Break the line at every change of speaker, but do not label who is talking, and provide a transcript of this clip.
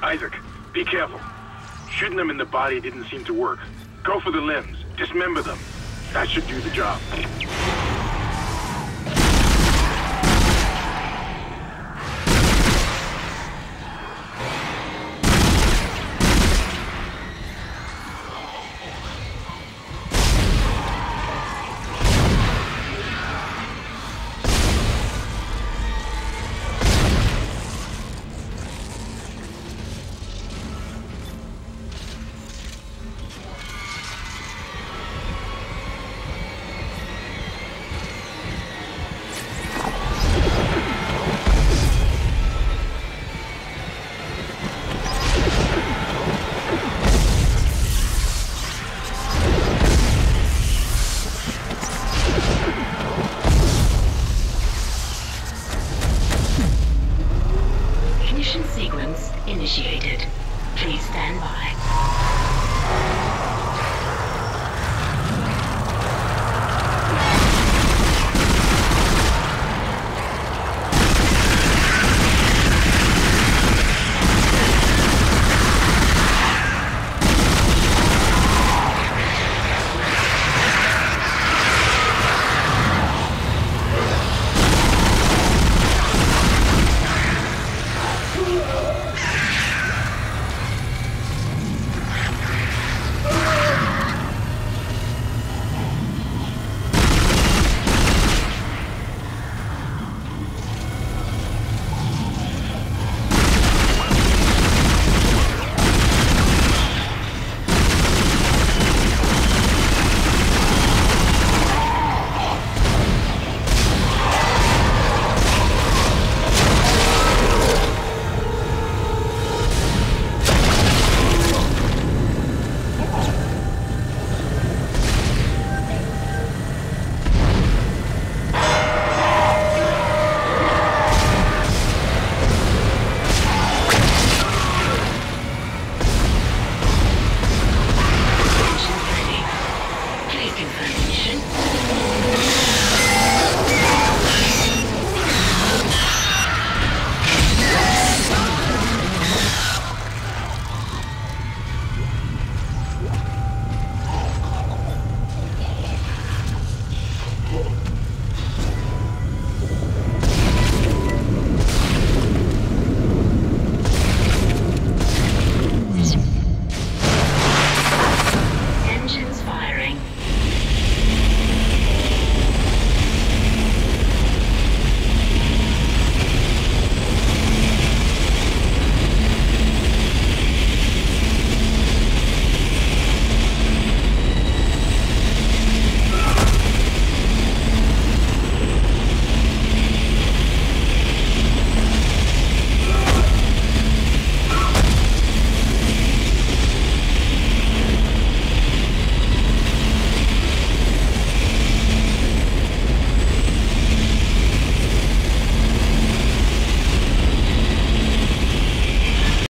Isaac, be careful. Shooting them in the body didn't seem to work. Go for the limbs. Dismember them. That should do the job.
Engine ready. Mission.